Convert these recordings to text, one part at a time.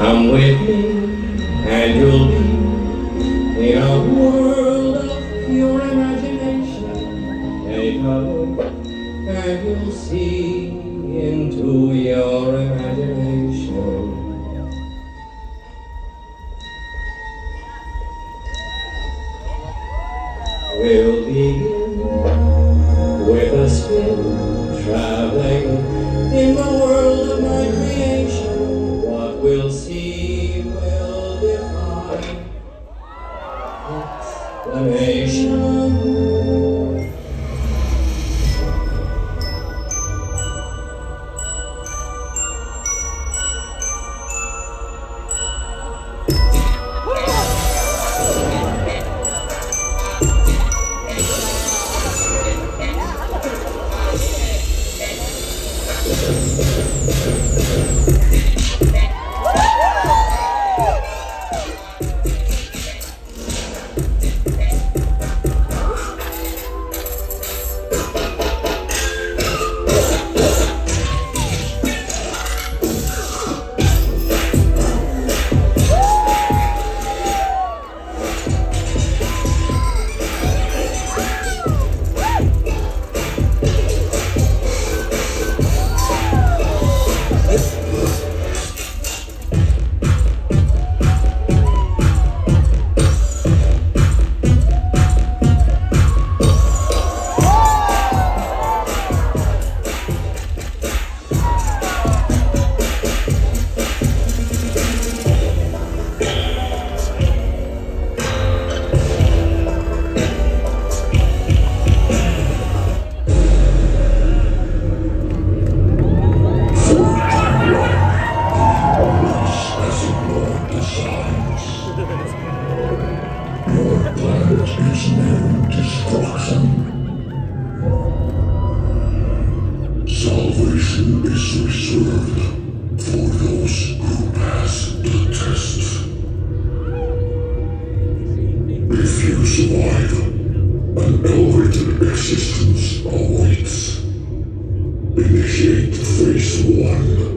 Come with me, and you'll be in a world of pure imagination. Take a look, and you'll see into your imagination. We'll begin with a spin, traveling in the Is reserved for those who pass the test. If you survive, an elevated existence awaits. Initiate Phase 1.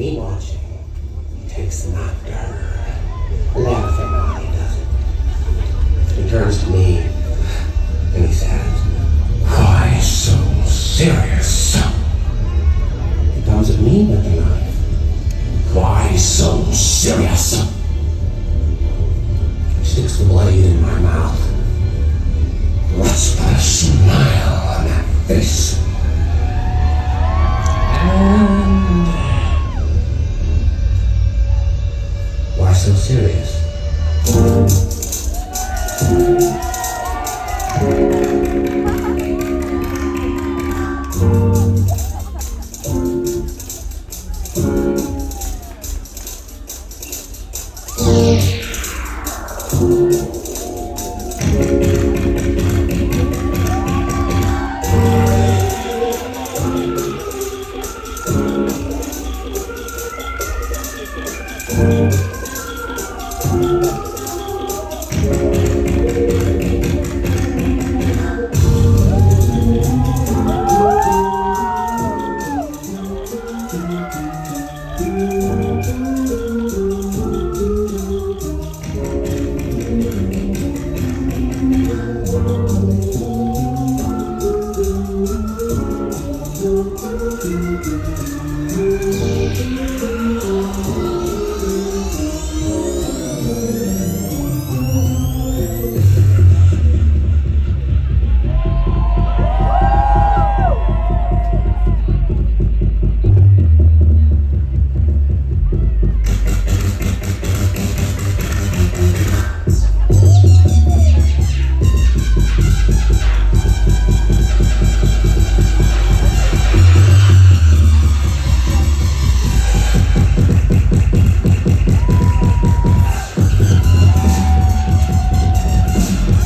Me watching, he takes the nectar, laughing while he does it. He turns to me Thank you.